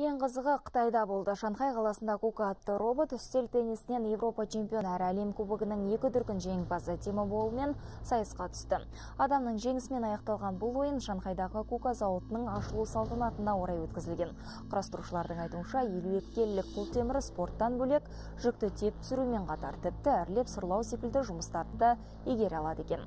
ең қызығы қытайда болды. Шанхай қаласында кука атты робот үстел теннисінен еуропа чемпионы әрі әлем кубогының екі дүркін жеңімпазы тима болмен сайысқа түсті. Адамның жеңісімен аяқталған бұл ойын шанхайдағы кука зауытының ашылу салтанатына орай өткізілген. Құрастырушылардың айтуынша елу екі келілік құлтемір спорттан бөлек жүкті теп түсірумен қатар тіпті әрлеп сұрлау секілді жұмыстарды да игере алады екен.